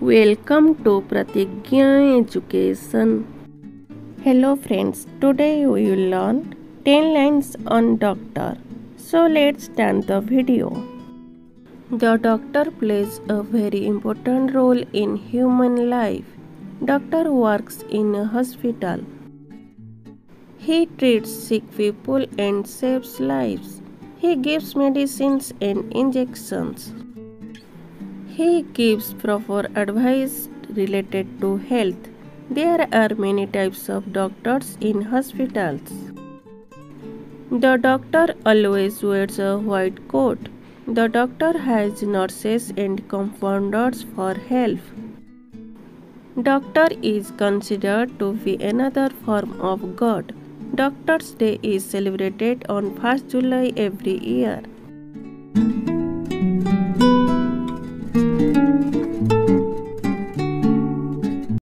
Welcome to Pratignya Education. Hello friends, today we will learn 10 lines on doctor. So let's start the video. The doctor plays a very important role in human life. Doctor works in a hospital. He treats sick people and saves lives. He gives medicines and injections. He gives proper advice related to health. There are many types of doctors in hospitals. The doctor always wears a white coat. The doctor has nurses and compounders for help. Doctor is considered to be another form of God. Doctor's Day is celebrated on 1st July every year.